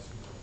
Gracias.